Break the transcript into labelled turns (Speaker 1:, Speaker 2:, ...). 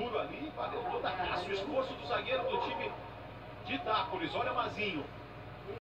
Speaker 1: duro ali, valeu é toda a caça. O esforço do zagueiro do time de Itápolis. Olha Mazinho.